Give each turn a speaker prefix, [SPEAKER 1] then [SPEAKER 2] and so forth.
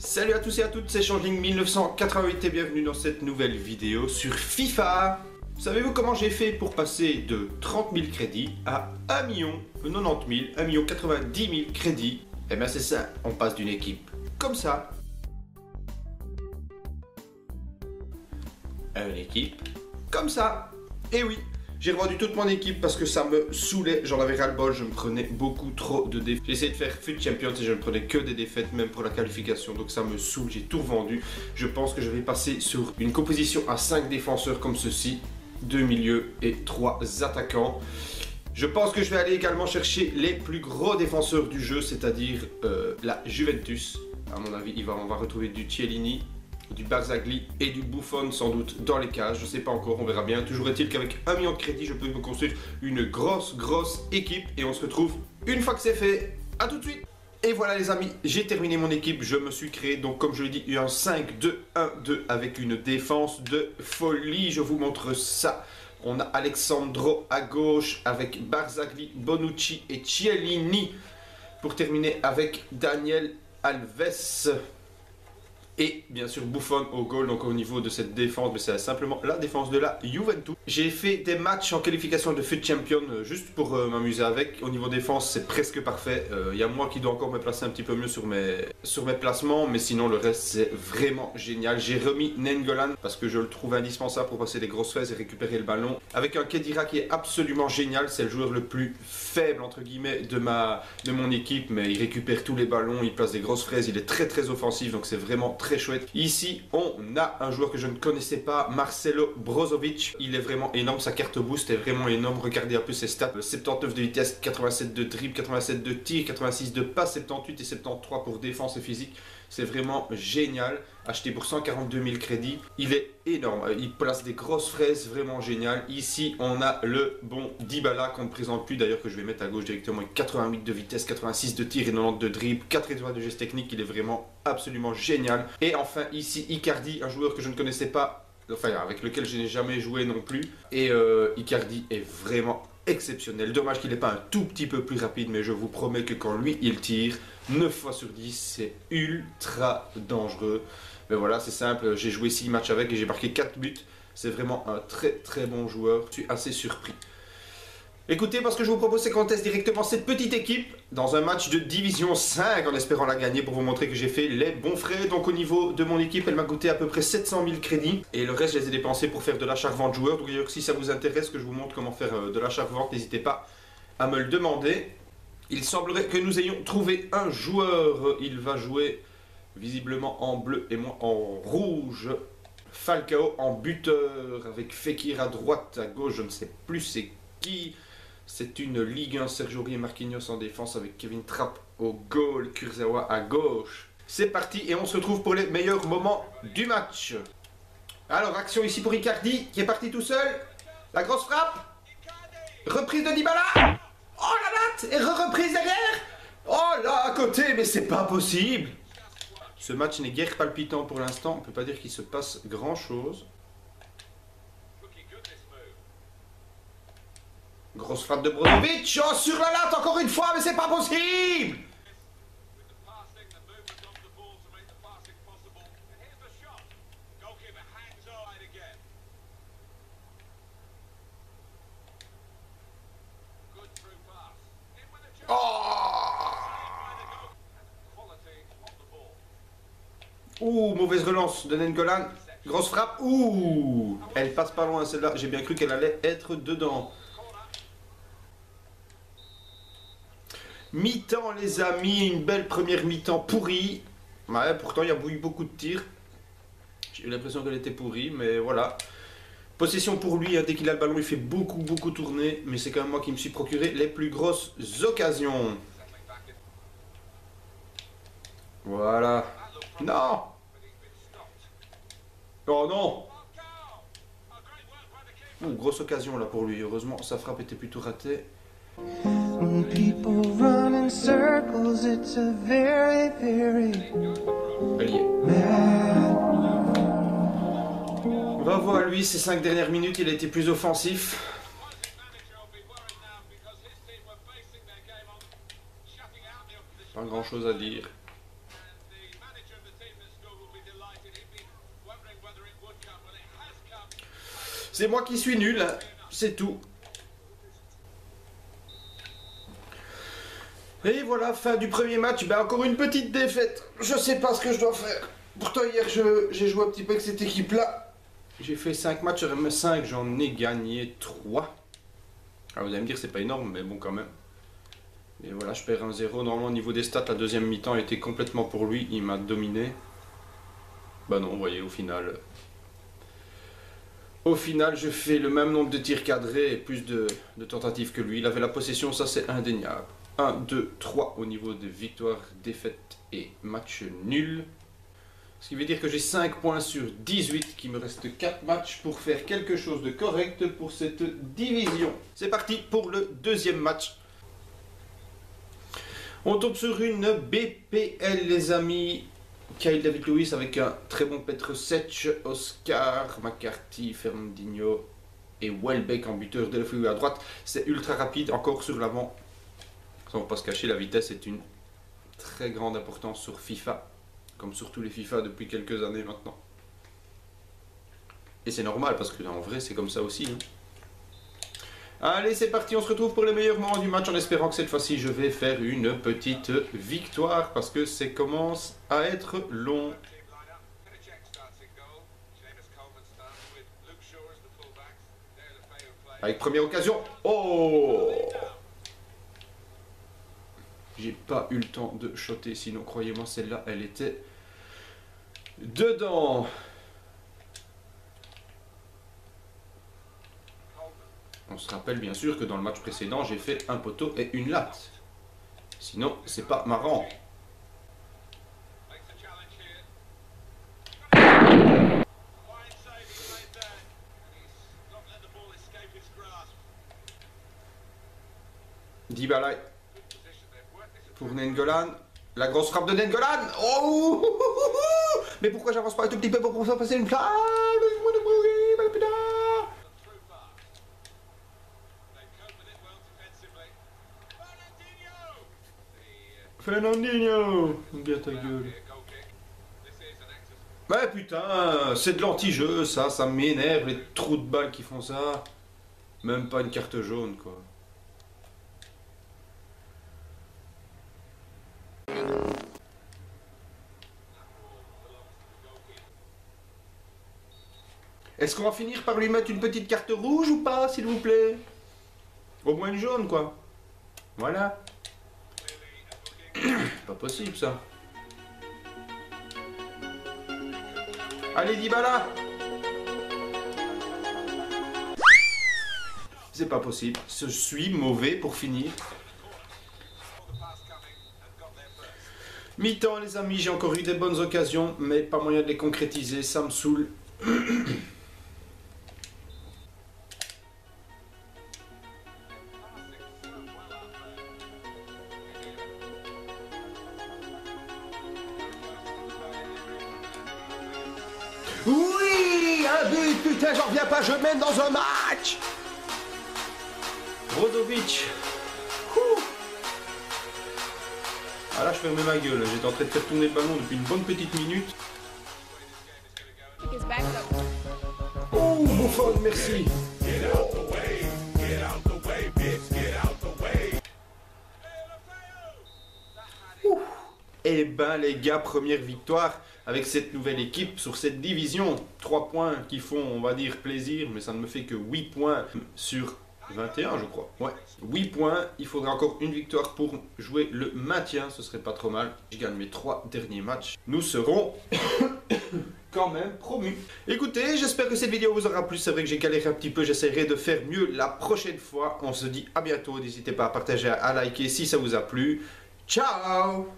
[SPEAKER 1] Salut à tous et à toutes, c'est Changing 1988 et bienvenue dans cette nouvelle vidéo sur FIFA. Savez-vous comment j'ai fait pour passer de 30 000 crédits à 1 million 90 000, 1 million 90 000 crédits? Eh bien c'est ça, on passe d'une équipe comme ça à une équipe comme ça. Et oui, j'ai revendu toute mon équipe parce que ça me saoulait, j'en avais ras le bol, je me prenais beaucoup trop de défaites. J'ai essayé de faire FUT Champions et je ne prenais que des défaites, même pour la qualification, donc ça me saoule, j'ai tout revendu. Je pense que je vais passer sur une composition à 5 défenseurs comme ceci, 2 milieux et 3 attaquants. Je pense que je vais aller également chercher les plus gros défenseurs du jeu, c'est-à-dire euh, la Juventus. À mon avis, on va retrouver du Cielini, du Barzagli et du Buffon sans doute dans les cages, je sais pas encore, on verra bien. Toujours est-il qu'avec un million de crédit, je peux me construire une grosse, grosse équipe et on se retrouve une fois que c'est fait. A tout de suite et voilà les amis, j'ai terminé mon équipe, je me suis créé, donc comme je l'ai dit, un 5-2-1-2 avec une défense de folie, je vous montre ça. On a Alexandro à gauche avec Barzagli, Bonucci et Cielini pour terminer avec Daniel Alves. Et bien sûr Buffon au goal, donc au niveau de cette défense, mais c'est simplement la défense de la Juventus. J'ai fait des matchs en qualification de FUT Champion euh, juste pour euh, m'amuser avec. Au niveau défense, c'est presque parfait. Il euh, y a moi qui dois encore me placer un petit peu mieux sur mes, sur mes placements, mais sinon le reste c'est vraiment génial. J'ai remis Nengolan parce que je le trouve indispensable pour passer des grosses fraises et récupérer le ballon. Avec un Kedira qui est absolument génial, c'est le joueur le plus faible entre guillemets de, ma, de mon équipe, mais il récupère tous les ballons, il place des grosses fraises, il est très très offensif, donc c'est vraiment très chouette. Ici, on a un joueur que je ne connaissais pas, Marcelo Brozovic. Il est vraiment énorme, sa carte boost est vraiment énorme. Regardez un peu ses stats. 79 de vitesse, 87 de dribble, 87 de tir, 86 de passe, 78 et 73 pour défense et physique. C'est vraiment génial. Acheté pour 142 000 crédits. Il est énorme. Il place des grosses fraises, vraiment génial. Ici, on a le bon Dybala qu'on ne présente plus. D'ailleurs, que je vais mettre à gauche directement. 88 de vitesse, 86 de tir et 90 de dribble. 4 étoiles de geste technique. Il est vraiment absolument génial. Et enfin, ici, Icardi, un joueur que je ne connaissais pas. Enfin, avec lequel je n'ai jamais joué non plus. Et euh, Icardi est vraiment exceptionnel. Dommage qu'il n'est pas un tout petit peu plus rapide, mais je vous promets que quand lui il tire, 9 fois sur 10, c'est ultra dangereux. Mais voilà, c'est simple, j'ai joué 6 matchs avec et j'ai marqué 4 buts. C'est vraiment un très très bon joueur. Je suis assez surpris. Écoutez, parce que je vous propose, c'est qu'on teste directement cette petite équipe dans un match de Division 5 en espérant la gagner pour vous montrer que j'ai fait les bons frais. Donc au niveau de mon équipe, elle m'a coûté à peu près 700 000 crédits et le reste, je les ai dépensés pour faire de l'achat-revente joueur. Donc si ça vous intéresse que je vous montre comment faire euh, de l'achat-revente, n'hésitez pas à me le demander. Il semblerait que nous ayons trouvé un joueur. Il va jouer visiblement en bleu et moi en rouge. Falcao en buteur avec Fekir à droite, à gauche, je ne sais plus c'est qui. C'est une Ligue 1, Sergio et Marquinhos en défense avec Kevin Trapp au goal, Kurzawa à gauche. C'est parti et on se retrouve pour les meilleurs moments du match. Alors, action ici pour Icardi qui est parti tout seul. La grosse frappe. Reprise de Dybala. Oh la latte Et reprise derrière Oh là, à côté, mais c'est pas possible Ce match n'est guère palpitant pour l'instant, on peut pas dire qu'il se passe grand chose. Grosse frappe de Brozovic Oh, sur la latte encore une fois, mais c'est pas possible Ouh, mauvaise relance de Nengolan. Grosse frappe. Ouh Elle passe pas loin celle-là. J'ai bien cru qu'elle allait être dedans. Mi-temps les amis, une belle première mi-temps pourrie. Ouais, pourtant il y a eu beaucoup de tirs. J'ai eu l'impression qu'elle était pourrie, mais voilà. Possession pour lui, hein. dès qu'il a le ballon, il fait beaucoup, beaucoup tourner. Mais c'est quand même moi qui me suis procuré les plus grosses occasions. Voilà. Non Oh non Ouh, grosse occasion là pour lui. Heureusement, sa frappe était plutôt ratée. When people run Bravo à lui, ces cinq dernières minutes, il a été plus offensif. Pas grand chose à dire. C'est moi qui suis nul, hein. c'est tout. Et voilà, fin du premier match. Ben, encore une petite défaite. Je sais pas ce que je dois faire. Pourtant, hier, j'ai joué un petit peu avec cette équipe-là. J'ai fait 5 matchs sur M5, j'en ai gagné 3. Alors, ah, vous allez me dire, c'est pas énorme, mais bon, quand même. Et voilà, je perds un 0. Normalement, au niveau des stats, la deuxième mi-temps était complètement pour lui. Il m'a dominé. Bah non, vous voyez, au final... Au final, je fais le même nombre de tirs cadrés et plus de tentatives que lui. Il avait la possession, ça c'est indéniable. 1, 2, 3 au niveau de victoire, défaite et match nul. Ce qui veut dire que j'ai 5 points sur 18, qui me reste 4 matchs pour faire quelque chose de correct pour cette division. C'est parti pour le deuxième match. On tombe sur une BPL les amis. Kyle David Lewis avec un très bon Petr Setch, Oscar, McCarthy, Fernandinho et Welbeck en buteur de la à droite. C'est ultra rapide, encore sur l'avant. Sans pas se cacher, la vitesse est une très grande importance sur FIFA, comme sur tous les FIFA depuis quelques années maintenant. Et c'est normal parce que en vrai c'est comme ça aussi. Hein. Allez, c'est parti, on se retrouve pour les meilleurs moments du match en espérant que cette fois-ci je vais faire une petite victoire parce que ça commence à être long. Avec première occasion. Oh J'ai pas eu le temps de shotter, sinon croyez-moi, celle-là, elle était dedans. On se rappelle bien sûr que dans le match précédent, j'ai fait un poteau et une latte. Sinon, c'est pas marrant. Dibala pour Nengolan. La grosse frappe de Nengolan. Oh Mais pourquoi j'avance pas un tout petit peu pour faire passer une place Fernandinho Bien ta gueule. Ouais putain, c'est de l'anti-jeu ça, ça m'énerve les trous de balles qui font ça. Même pas une carte jaune quoi. Est-ce qu'on va finir par lui mettre une petite carte rouge ou pas, s'il vous plaît? Au moins une jaune, quoi. Voilà. Pas possible ça. Allez, Dibala C'est pas possible. Je suis mauvais pour finir. Mi-temps les amis, j'ai encore eu des bonnes occasions, mais pas moyen de les concrétiser, ça me saoule. Un but Putain, j'en reviens pas, je mène dans un match. Brozovic Ah là, je fermais ma gueule. J'étais en train de faire tourner le ballon depuis une bonne petite minute. Oh, merci. Eh ben les gars, première victoire avec cette nouvelle équipe sur cette division. 3 points qui font, on va dire, plaisir, mais ça ne me fait que 8 points sur 21 je crois. Ouais, 8 points, il faudra encore une victoire pour jouer le maintien, ce serait pas trop mal. Je gagne mes 3 derniers matchs. Nous serons quand même promus. Écoutez, j'espère que cette vidéo vous aura plu. C'est vrai que j'ai galéré un petit peu, j'essaierai de faire mieux la prochaine fois. On se dit à bientôt, n'hésitez pas à partager, à liker si ça vous a plu. Ciao